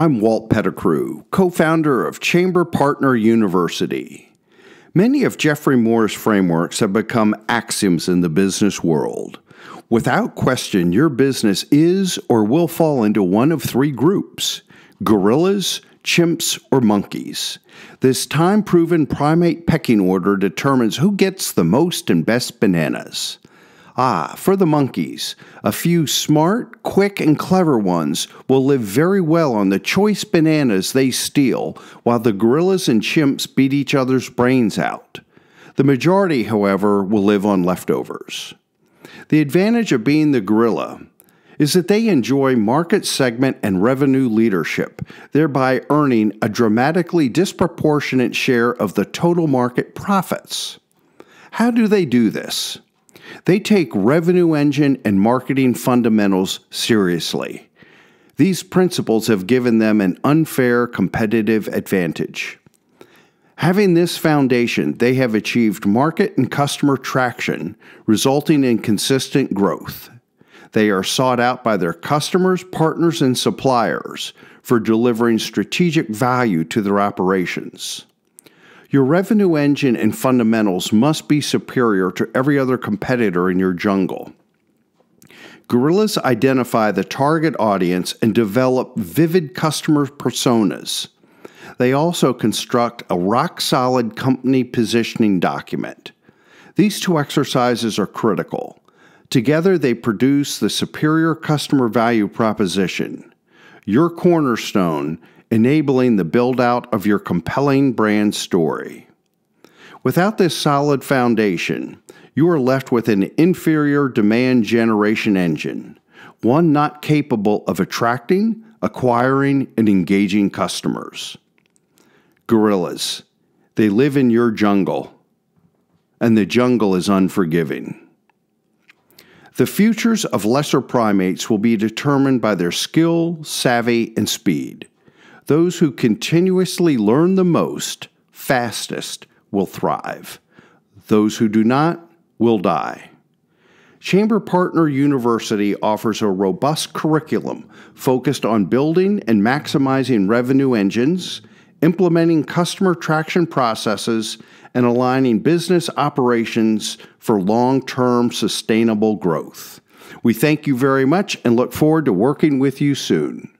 I'm Walt Pettigrew, co founder of Chamber Partner University. Many of Geoffrey Moore's frameworks have become axioms in the business world. Without question, your business is or will fall into one of three groups gorillas, chimps, or monkeys. This time proven primate pecking order determines who gets the most and best bananas. Ah, for the monkeys, a few smart, quick, and clever ones will live very well on the choice bananas they steal, while the gorillas and chimps beat each other's brains out. The majority, however, will live on leftovers. The advantage of being the gorilla is that they enjoy market segment and revenue leadership, thereby earning a dramatically disproportionate share of the total market profits. How do they do this? They take revenue engine and marketing fundamentals seriously. These principles have given them an unfair competitive advantage. Having this foundation, they have achieved market and customer traction, resulting in consistent growth. They are sought out by their customers, partners, and suppliers for delivering strategic value to their operations. Your revenue engine and fundamentals must be superior to every other competitor in your jungle. Gorillas identify the target audience and develop vivid customer personas. They also construct a rock solid company positioning document. These two exercises are critical. Together, they produce the superior customer value proposition, your cornerstone enabling the build out of your compelling brand story. Without this solid foundation, you are left with an inferior demand generation engine, one not capable of attracting, acquiring, and engaging customers. Gorillas, they live in your jungle, and the jungle is unforgiving. The futures of lesser primates will be determined by their skill, savvy, and speed. Those who continuously learn the most, fastest, will thrive. Those who do not will die. Chamber Partner University offers a robust curriculum focused on building and maximizing revenue engines, implementing customer traction processes, and aligning business operations for long term sustainable growth. We thank you very much and look forward to working with you soon.